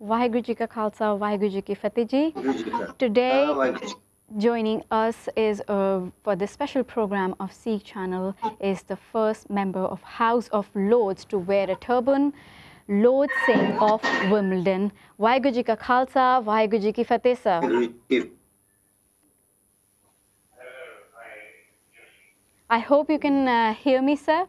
Vaheguru Ji Ka Khalsa, Vaheguru Ji Ki Fateh Ji. Today, joining us is uh, for this special program of Sikh Channel is the first member of House of Lords to wear a turban, Lord Singh of Wimbledon. Vaheguru Ji Ka Khalsa, Vaheguru Ji Ki Fateh Sir. I hope you can uh, hear me, sir.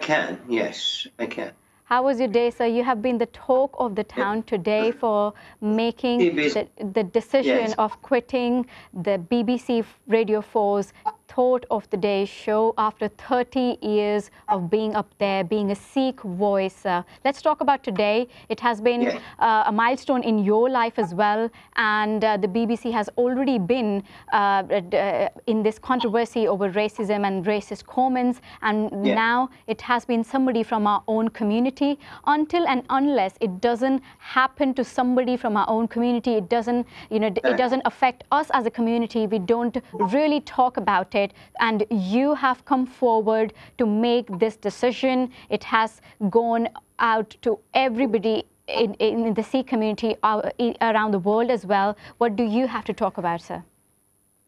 I can, yes, I can. How was your day, sir? You have been the talk of the town today for making the, the decision Yes. of quitting the BBC Radio 4's Thought of the Day show after 30 years of being up there, being a Sikh voice. Uh, let's talk about today. It has been Yes. uh, a milestone in your life as well, and uh, the BBC has already been uh, uh, in this controversy over racism and racist comments, and now it has been somebody from our own community. Until and unless it doesn't happen to somebody from our own community, it doesn't, you know, it doesn't affect us as a community. We don't really talk about it, and you have come forward to make this decision. It has gone out to everybody. In, in the Sikh community uh, around the world as well. What do you have to talk about, sir?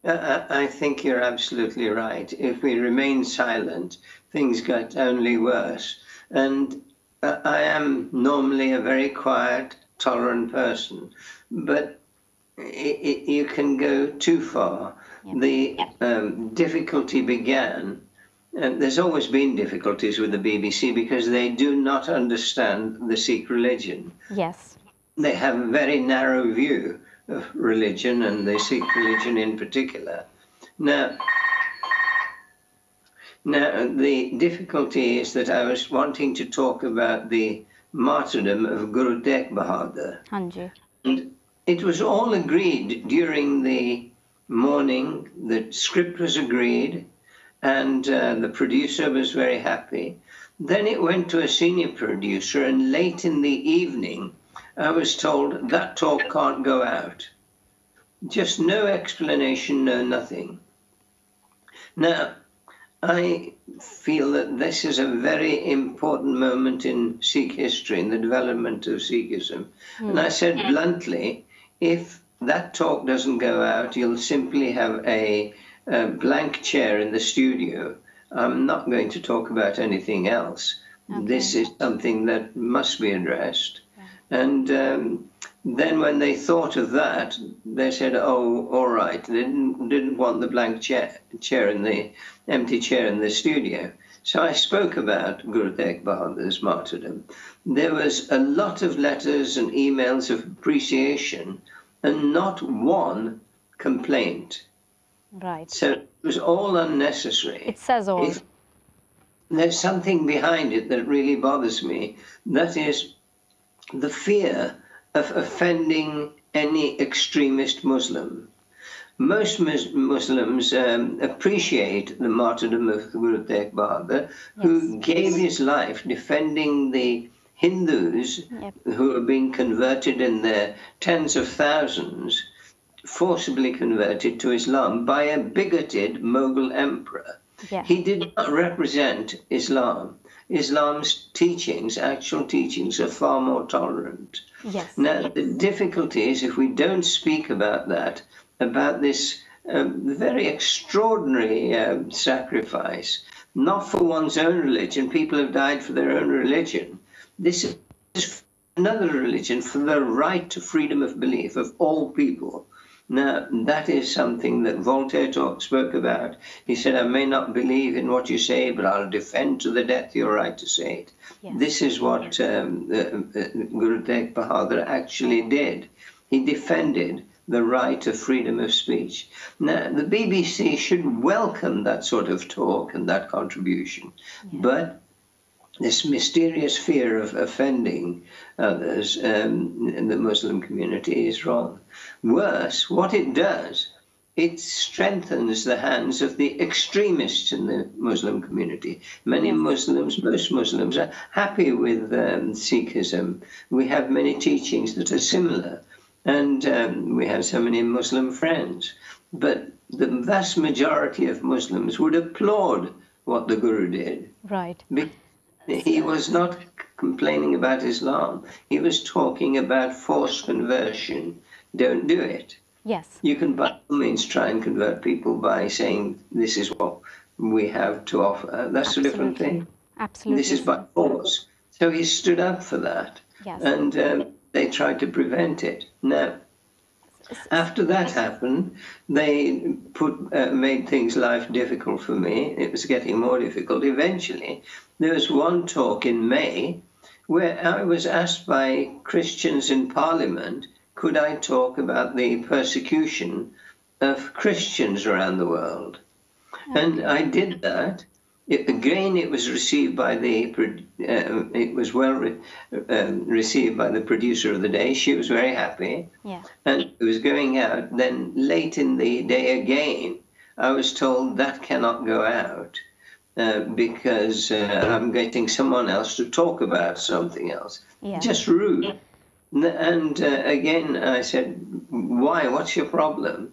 Uh, I I think you're absolutely right. If we remain silent, things get only worse. And uh, I am normally a very quiet, tolerant person, but i i you can go too far. The um, difficulty began, and there's always been difficulties with the BBC because they do not understand the Sikh religion Yes. they have a very narrow view of religion and the Sikh religion in particular. Now, now the difficulty is that I was wanting to talk about the martyrdom of Guru Tegh Bahadur. Hanji. And it was all agreed during the morning. The script was agreed, and uh, the producer was very happy. Then it went to a senior producer, and late in the evening, I was told that talk can't go out. Just no explanation, no nothing. Now, I feel that this is a very important moment in Sikh history, in the development of Sikhism. And I said bluntly, if that talk doesn't go out, you'll simply have a, a blank chair in the studio. I'm not going to talk about anything else. This is something that must be addressed. And um, then when they thought of that, they said, "Oh, all right." They didn't, didn't want the blank chair, chair in the empty chair in the studio. So I spoke about Guru Tegh Bahadur's martyrdom. There was a lot of letters and emails of appreciation, and not one complaint. Right. So it was all unnecessary. It says all. If there's something behind it that really bothers me. That is the fear of offending any extremist Muslim. Most Mus- Muslims um, appreciate the martyrdom of Guru Tegh Bahadur, who gave his life defending the Hindus Yep. who are being converted in their tens of thousands, forcibly converted to Islam by a bigoted Mughal emperor. Yeah. He did not represent Islam. Islam's teachings, actual teachings, are far more tolerant. Yes. Now, the difficulty is if we don't speak about that, about this um, very extraordinary um, sacrifice, not for one's own religion, people have died for their own religion. This is another religion for the right to freedom of belief of all people. Now, that is something that Voltaire talk, spoke about. He said, I may not believe in what you say, but I'll defend to the death your right to say it. Yes. This is what um, uh, uh, Guru Tegh Bahadur actually did. He defended the right of freedom of speech. Now, the BBC should welcome that sort of talk and that contribution, but this mysterious fear of offending others um, in the Muslim community is wrong. Worse, what it does, it strengthens the hands of the extremists in the Muslim community. Many Muslims, most Muslims, are happy with um, Sikhism. We have many teachings that are similar, and um, we have so many Muslim friends. But the vast majority of Muslims would applaud what the Guru did. Right. He was not complaining about Islam. He was talking about forced conversion. Don't do it. Yes. You can by all means try and convert people by saying this is what we have to offer. That's Absolutely. a different thing. Absolutely. This is by force. So he stood up for that. Yes. And um, they tried to prevent it. Now, after that happened, they put uh, made things life difficult for me. It was getting more difficult. Eventually, there was one talk in May where I was asked by Christians in Parliament, could I talk about the persecution of Christians around the world? And I did that. It, again, it was received by the, uh, it was well re- um, received by the producer of the day. She was very happy Yeah. and it was going out. Then late in the day again, I was told that cannot go out uh, because uh, I'm getting someone else to talk about something else. Yeah. Just rude. And uh, again, I said, "Why? What's your problem?"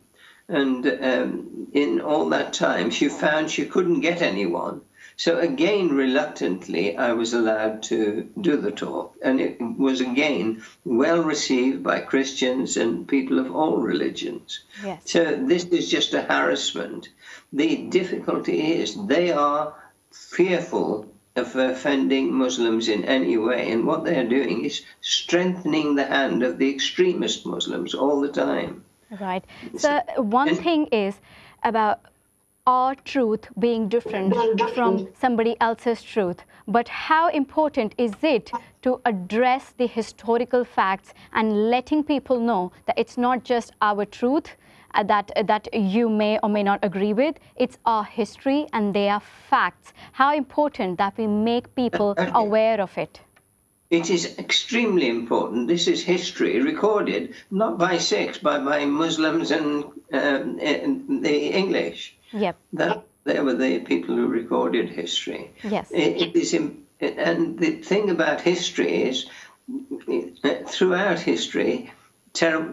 And um, in all that time, she found she couldn't get anyone. So again, reluctantly, I was allowed to do the talk. And it was again well received by Christians and people of all religions. Yes. So this is just a harassment. The difficulty is they are fearful of offending Muslims in any way. And what they're doing is strengthening the hand of the extremist Muslims all the time. Right. So one thing is about our truth being different from somebody else's truth. But how important is it to address the historical facts and letting people know that it's not just our truth uh, that that you may or may not agree with. It's our history and they are facts. How important that we make people aware of it. It is extremely important. This is history recorded not by Sikhs, but by Muslims and um, in the English. Yep. That they were the people who recorded history. Yes. It, it is, and the thing about history is, throughout history,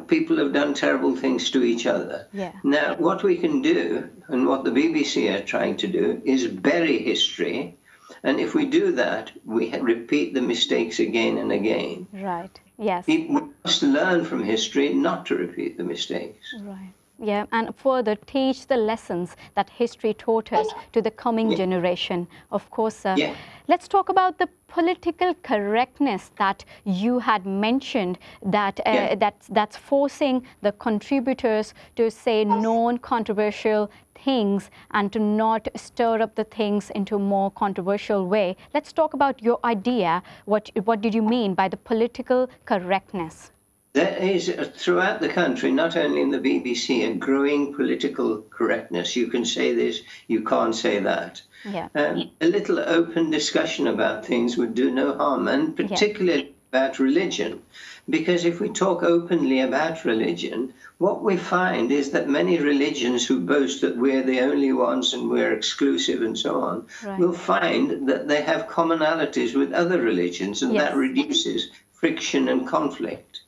people have done terrible things to each other. Yeah. Now, what we can do, and what the BBC are trying to do, is bury history. And if we do that, we repeat the mistakes again and again. Right. Yes. We must learn from history not to repeat the mistakes. Right. Yeah, and further teach the lessons that history taught us to the coming generation. Of course, uh, Yeah. let's talk about the political correctness that you had mentioned. That uh, Yeah. that's that's forcing the contributors to say non-controversial things and to not stir up the things into more controversial way. Let's talk about your idea. What what did you mean by the political correctness? There is uh, throughout the country, not only in the BBC, a growing political correctness. You can say this, you can't say that. Yeah. Um, a little open discussion about things would do no harm, and particularly about religion. Because if we talk openly about religion, what we find is that many religions who boast that we're the only ones and we're exclusive and so on, Right. will find that they have commonalities with other religions, and Yes. that reduces friction and conflict.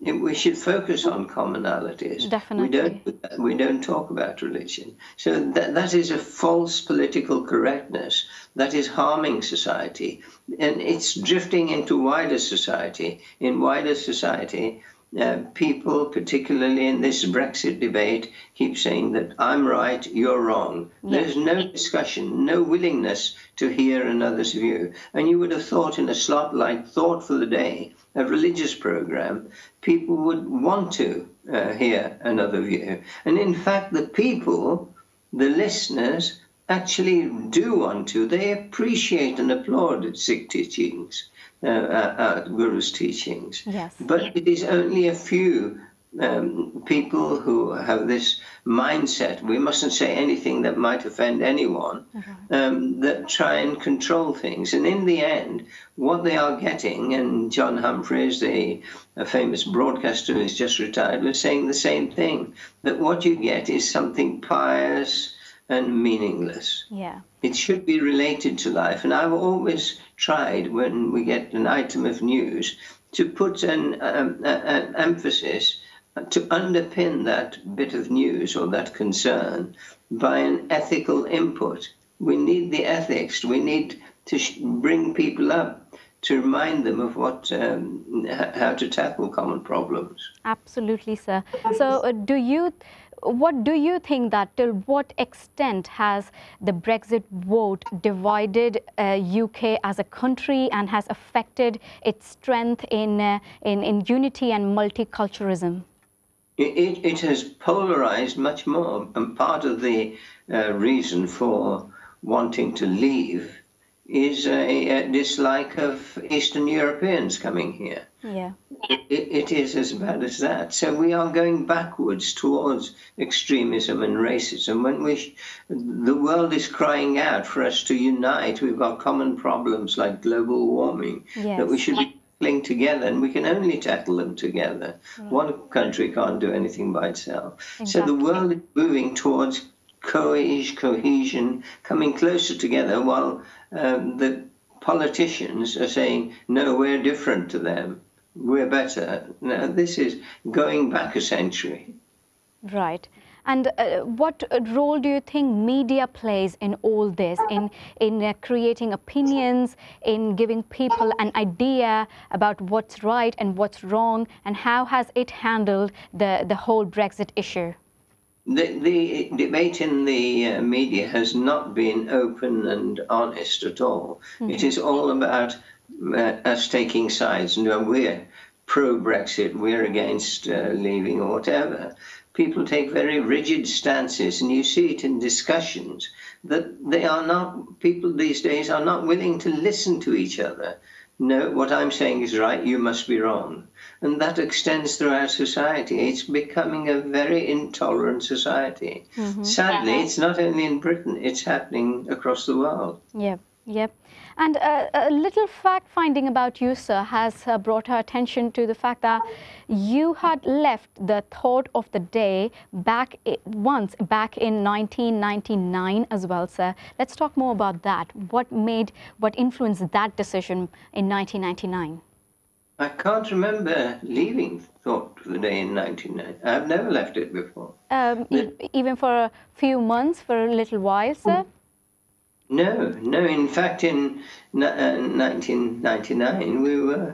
We should focus on commonalities. Definitely. We don't we don't talk about religion. So that, that is a false political correctness that is harming society. And it's drifting into wider society. In wider society, uh, people, particularly in this Brexit debate, keep saying that I'm right, you're wrong. There's no discussion, no willingness to hear another's view. And you would have thought in a slot like Thought for the Day, a religious program, people would want to uh, hear another view. And in fact, the people, the listeners, actually do want to. They appreciate and applaud Sikh teachings, uh, uh, uh, Guru's teachings. Yes. But it is only a few um, people who have this mindset. We mustn't say anything that might offend anyone. Um, that try and control things, and in the end, what they are getting, and John Humphrys, the a famous broadcaster who is just retired, was saying the same thing. That what you get is something pious and meaningless. Yeah. It should be related to life. And I've always tried, when we get an item of news, to put an, um, a- emphasis to underpin that bit of news or that concern by an ethical input. We need the ethics. We need to bring people up to remind them of what um, how to tackle common problems. Absolutely, sir. So, uh, do you? What do you think that till what extent has the Brexit vote divided uh, UK as a country and has affected its strength in uh, in, in unity and multiculturalism? It, it, has polarized much more, and part of the uh, reason for wanting to leave is a, a, dislike of Eastern Europeans coming here. Yeah. It, it is as bad as that. So we are going backwards towards extremism and racism when we, the world is crying out for us to unite. We've got common problems like global warming yes. that we should be tackling together, and we can only tackle them together. Right. One country can't do anything by itself. Exactly. So the world is moving towards cohesion, cohesion, coming closer together while um, the politicians are saying, no, we're different to them. We're better. Now, this is going back a century. Right. And uh, what role do you think media plays in all this, in, in uh, creating opinions, in giving people an idea about what's right and what's wrong, and how has it handled the, the whole Brexit issue? The, the debate in the uh, media has not been open and honest at all. Mm-hmm. It is all about uh, us taking sides. No, we're pro Brexit, we're against uh, leaving or whatever. People take very rigid stances, and you see it in discussions that they are not, people these days are not willing to listen to each other. No, what I'm saying is right, you must be wrong and that extends throughout society. It's becoming a very intolerant society. Mm-hmm. Sadly, it's not only in Britain, it's happening across the world. Yep, yep. And uh, a little fact finding about you, sir, has uh, brought our attention to the fact that you had left the thought of the day back once back in 1999 as well, sir. Let's talk more about that. What made, what influenced that decision in 1999? I can't remember leaving Thought for the Day in 1990. I've never left it before. Um, e even for a few months, for a little while, sir? No, no. In fact, in uh, 1999, we were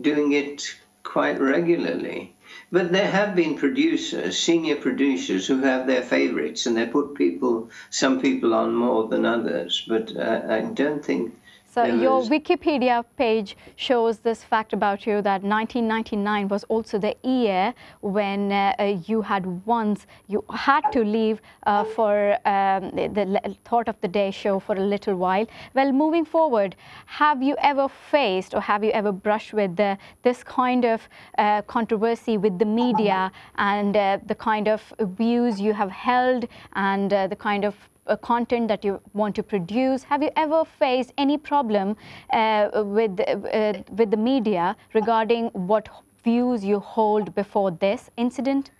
doing it quite regularly. But there have been producers, senior producers, who have their favorites and they put people, some people on more than others. But uh, I don't think so your Wikipedia page shows this fact about you that 1999 was also the year when uh, uh, you had once, you had to leave uh, for um, the, the, Thought of the Day show for a little while. Well, moving forward, have you ever faced or have you ever brushed with the, this kind of uh, controversy with the media and uh, the kind of views you have held and uh, the kind of uh, content that you want to produce? Have you ever faced any problem uh, with, uh, with the media regarding what views you hold before this incident?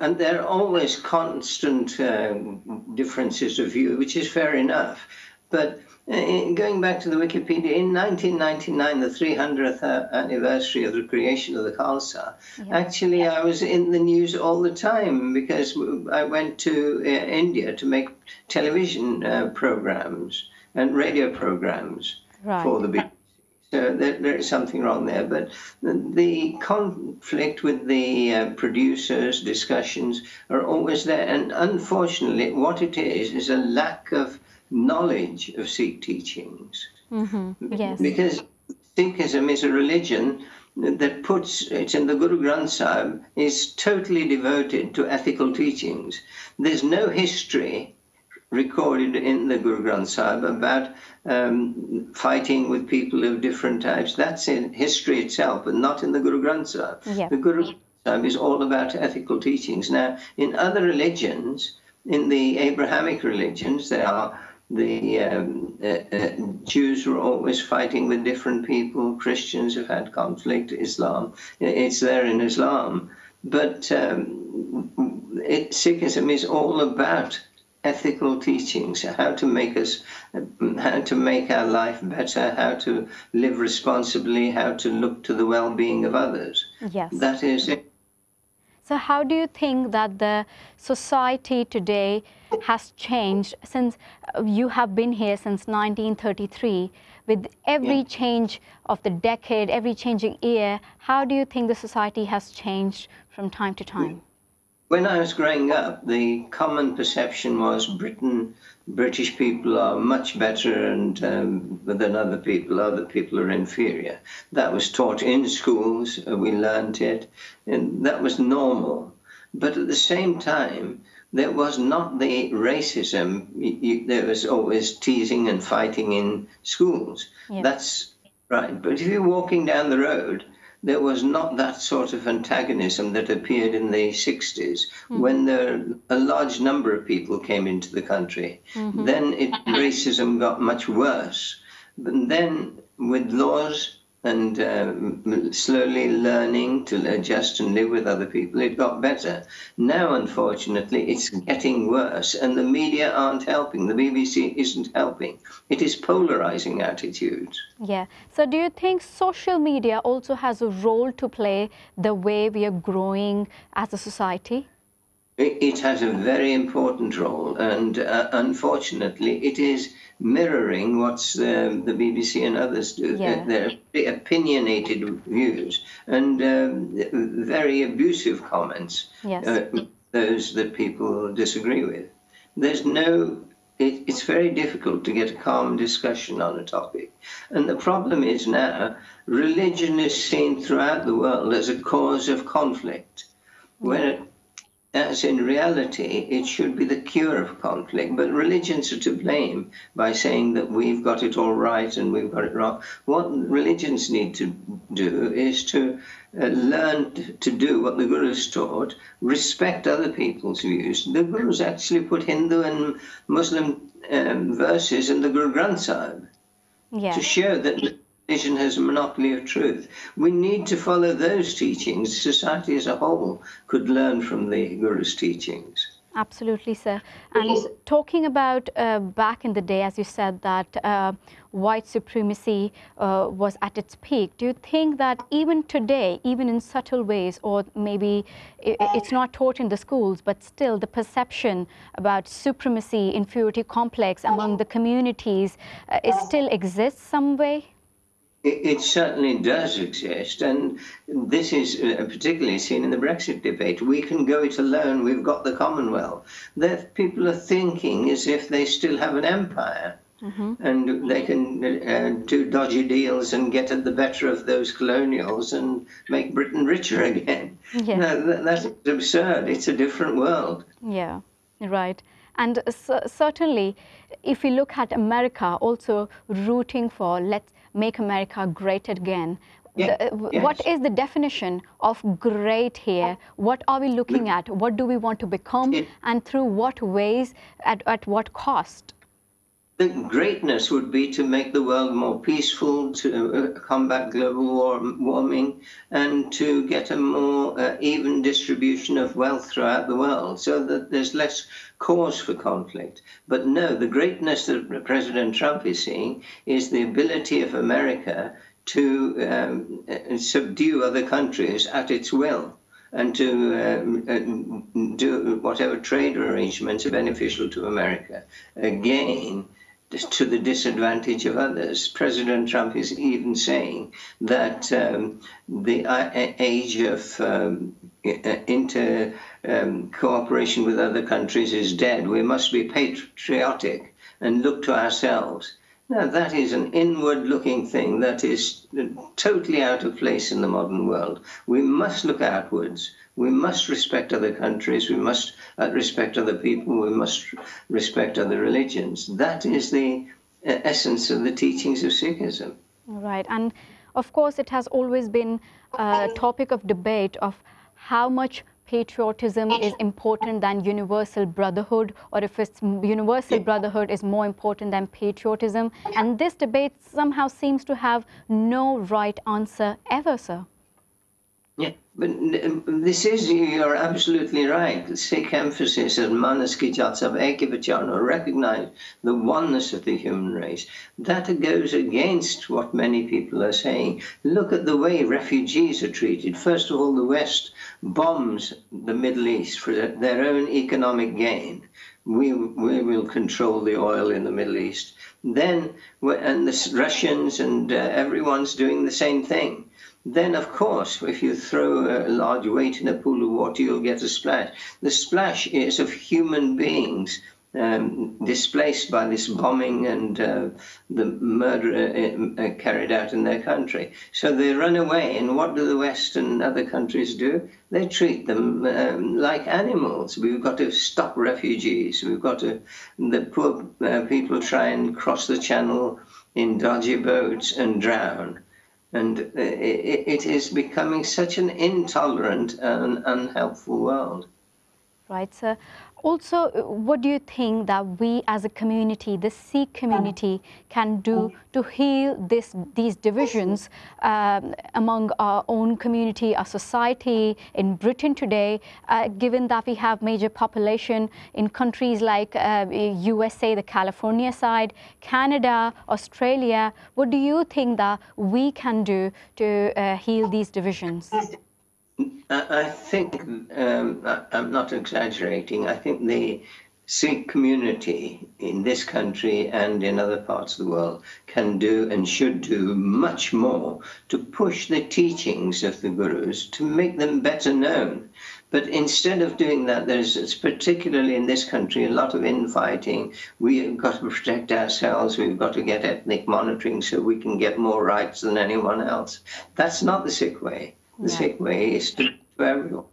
And there are always constant um, differences of view, which is fair enough. But going back to the Wikipedia, in 1999, the 300th uh, anniversary of the creation of the Khalsa, yeah. actually I was in the news all the time because I went to uh, India to make television uh, programs and radio programs right. for the BBC. So there, there is something wrong there. But the conflict with the uh, producers, discussions are always there. And unfortunately, what it is is a lack of knowledge of Sikh teachings. Mm-hmm. Yes. Because Sikhism is a religion that puts it's in the Guru Granth Sahib is totally devoted to ethical teachings. There's no history recorded in the Guru Granth Sahib about um, fighting with people of different types. That's in history itself, but not in the Guru Granth Sahib. Yeah. The Guru Granth Sahib is all about ethical teachings. Now, in other religions, in the Abrahamic religions, there are the um, uh, uh, Jews were always fighting with different people. Christians have had conflict. Islam, it's there in Islam, but um, it, Sikhism is all about ethical teachings, how to make us, how to make our life better, how to live responsibly, how to look to the well-being of others. Yes, that is it. So, how do you think that the society today has changed since uh, you have been here since 1933? With every Yeah. change of the decade, every changing year, how do you think the society has changed from time to time? When I was growing up, the common perception was Britain, British people are much better and um, than other people. Other people are inferior. That was taught in schools. uh, We learned it, and that was normal. But at the same time, there was not the racism. There was always teasing and fighting in schools. Yeah. That's right. But if you're walking down the road, there was not that sort of antagonism that appeared in the 60s hmm. when there, a large number of people came into the country. Mm-hmm. Then it, racism got much worse. But then, with laws and um, slowly learning to adjust and live with other people, it got better. Now, unfortunately, it's getting worse, and the media aren't helping. The BBC isn't helping. It is polarizing attitudes. Yeah. So, do you think social media also has a role to play the way we are growing as a society? It it has a very important role, and uh, unfortunately, it is mirroring what's um, the BBC and others do. Yeah. They're opinionated views and um, very abusive comments. Yes. uh, those that people disagree with. There's no. It, it's very difficult to get a calm discussion on a topic, and the problem is now religion is seen throughout the world as a cause of conflict, when as in reality, it should be the cure of conflict. But religions are to blame by saying that we've got it all right and we've got it wrong. What religions need to do is to uh, learn to do what the Gurus taught, respect other people's views. The Gurus actually put Hindu and Muslim um, verses in the Guru Granth Sahib Yeah. to show that religion has a monopoly of truth. We need to follow those teachings. Society as a whole could learn from the Guru's teachings. Absolutely, sir. And talking about uh, back in the day, as you said, that uh, white supremacy uh, was at its peak, do you think that even today, even in subtle ways, or maybe it's not taught in the schools, but still the perception about supremacy, inferiority complex among the communities, uh, it still exists some way? It, it certainly does exist, and this is uh, particularly seen in the Brexit debate. We can go it alone, we've got the Commonwealth. That people are thinking as if they still have an empire. And they can uh, do dodgy deals and get at the better of those colonials and make Britain richer again. Yeah. No, that, that's absurd. It's a different world. Yeah, right. And certainly, if we look at America, also rooting for let's make America great again. Yeah, the- uh, yes. What is the definition of great here? What are we looking at? What do we want to become? And through what ways? At, at what cost? The greatness would be to make the world more peaceful, to uh, combat global war, warming, and to get a more uh, even distribution of wealth throughout the world so that there's less cause for conflict. But no, the greatness that President Trump is seeing is the ability of America to um, uh, subdue other countries at its will and to um, uh, do whatever trade arrangements are beneficial to America. Again, to the disadvantage of others. President Trump is even saying that um, the uh, age of um, inter um, cooperation with other countries is dead. We must be patriotic and look to ourselves. Now, that is an inward looking thing that is totally out of place in the modern world. We must look outwards. We must respect other countries. We must uh, respect other people. We must respect other religions. That is the uh, essence of the teachings of Sikhism. Right. And of course, it has always been a topic of debate of how much patriotism is important than universal brotherhood, or if it's universal brotherhood is more important than patriotism. And this debate somehow seems to have no right answer ever, sir. Yeah, but this is, you're absolutely right. Sikh emphasis on Manaski Jatsav Ekivachana, recognize the oneness of the human race. That goes against what many people are saying. Look at the way refugees are treated. First of all, the West bombs the Middle East for their own economic gain. We, we will control the oil in the Middle East. Then, and the Russians and uh, everyone's doing the same thing then of course, if you throw a large weight in a pool of water, you'll get a splash. The splash is of human beings um, displaced by this bombing and uh, the murder uh, uh, carried out in their country. So they run away, and what do the West and other countries do? They treat them um, like animals. We've got to stop refugees. We've got to, the poor uh, people try and cross the channel in dodgy boats and drown. And it, it is becoming such an intolerant and unhelpful world. Right, sir also, uh, what do you think that we as a community, the Sikh community, can do to heal this, these divisions um, among our own community, our society in Britain today, uh, given that we have major population in countries like uh, USA, the California side, Canada, Australia. What do you think that we can do to uh, heal these divisions? I think um, I'm not exaggerating. I think the Sikh community in this country and in other parts of the world can do and should do much more to push the teachings of the gurus to make them better known. But instead of doing that, there's particularly in this country a lot of infighting. We've got to protect ourselves. We've got to get ethnic monitoring so we can get more rights than anyone else. That's not the Sikh way. The yeah. Sikh way is to everyone.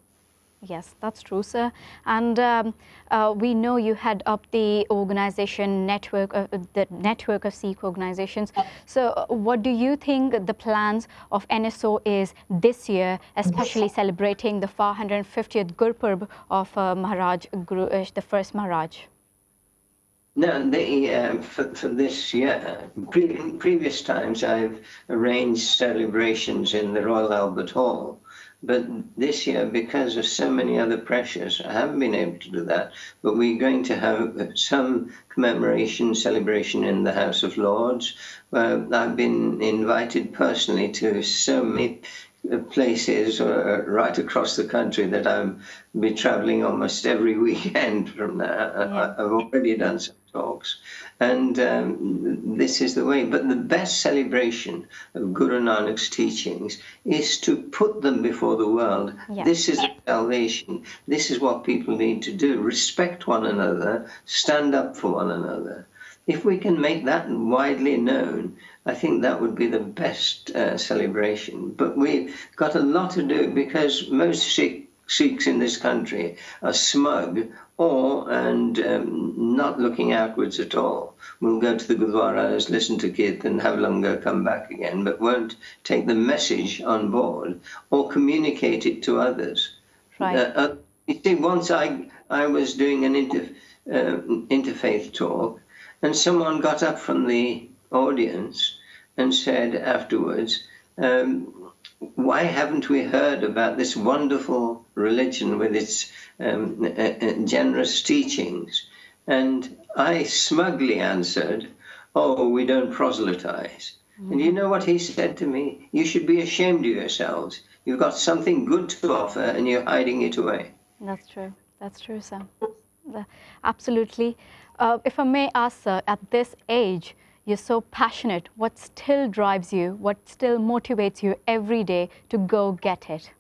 Yes, that's true, sir. And um, uh, we know you head up the organization network, uh, the network of Sikh organizations. So, uh, what do you think the plans of NSO is this year, especially celebrating the 450th Gurpurb of uh, Maharaj, Guru, uh, the first Maharaj? No, the, uh, for, for this year, pre previous times I've arranged celebrations in the Royal Albert Hall but this year, because of so many other pressures, I haven't been able to do that. But we're going to have some commemoration celebration in the House of Lords. Uh, I've been invited personally to so many places uh, right across the country that I'll be traveling almost every weekend from there. Yeah. I've already done some talks. And um, this is the way. But the best celebration of Guru Nanak's teachings is to put them before the world. Yeah. This is salvation. This is what people need to do. Respect one another, stand up for one another. If we can make that widely known, I think that would be the best uh, celebration. But we've got a lot to do because most Sikh, Sikhs in this country are smug or and um, not looking outwards at all. We'll go to the Gurdwaras, listen to Kirtan, have Langar, come back again, but won't take the message on board or communicate it to others. Right. Uh, uh, you see, once I, I was doing an inter, uh, interfaith talk, and someone got up from the audience and said afterwards, um, why haven't we heard about this wonderful religion with its um, uh, uh, generous teachings? And I smugly answered, oh, we don't proselytize. Mm-hmm. And you know what he said to me? You should be ashamed of yourselves. You've got something good to offer and you're hiding it away. That's true. That's true, Sam. Absolutely. Uh, if I may ask, sir, at this age, you're so passionate. What still drives you? What still motivates you every day to go get it?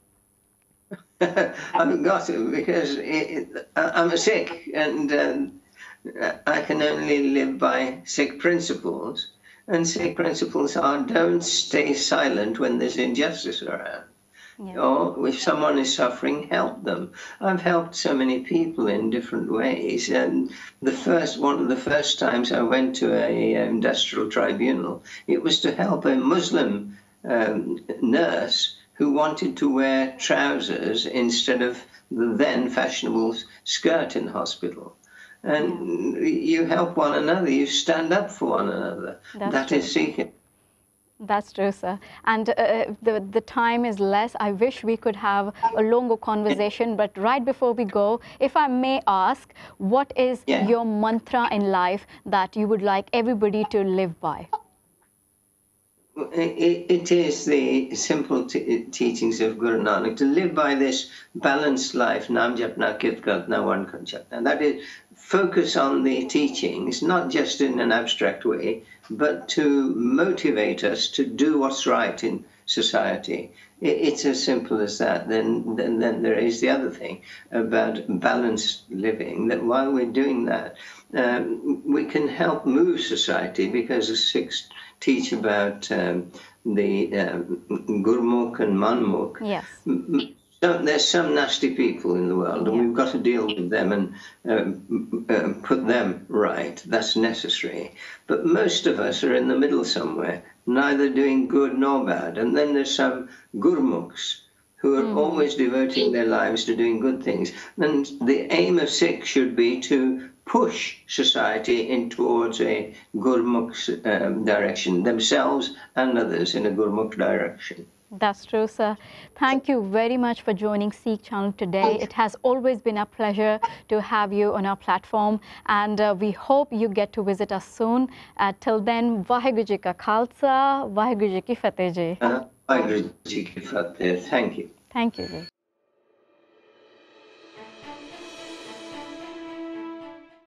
I've got to because it, it, I'm a Sikh and um, I can only live by Sikh principles. And Sikh principles are don't stay silent when there's injustice around. Yeah. Or if someone is suffering, help them. I've helped so many people in different ways. And the first one of the first times I went to a industrial tribunal, it was to help a Muslim um, nurse who wanted to wear trousers instead of the then fashionable skirt in hospital. And you help one another, you stand up for one another. That's that is seeking. That's true, sir. And uh, the, the time is less. I wish we could have a longer conversation, but right before we go, if I may ask, what is Yeah. your mantra in life that you would like everybody to live by? It, it is the simple teachings of Guru Nanak to live by this balanced life, Nam Japna Kit Kartna One. And that is focus on the teachings, not just in an abstract way, but to motivate us to do what's right in society. It's as simple as that. Then, then, then there is the other thing about balanced living, that while we're doing that, um, we can help move society because the Sikhs teach about um, the um, Gurmukh and Manmukh. Yes. There's some nasty people in the world, and we've got to deal with them and um, um, put them right. That's necessary. But most of us are in the middle somewhere, neither doing good nor bad. And then there's some Gurmukhs who are always devoting their lives to doing good things. And the aim of Sikh should be to push society in towards a Gurmukh um, direction, themselves and others in a Gurmukh direction. That's true, sir. Thank you very much for joining Sikh Channel today. It has always been a pleasure to have you on our platform, and uh, we hope you get to visit us soon. Uh, till then, Vaheguru Ji Ka Khalsa, Vaheguru Ji Ki Fateh Ji. Uh, I Ji Ki Fateh. Thank you. Thank you.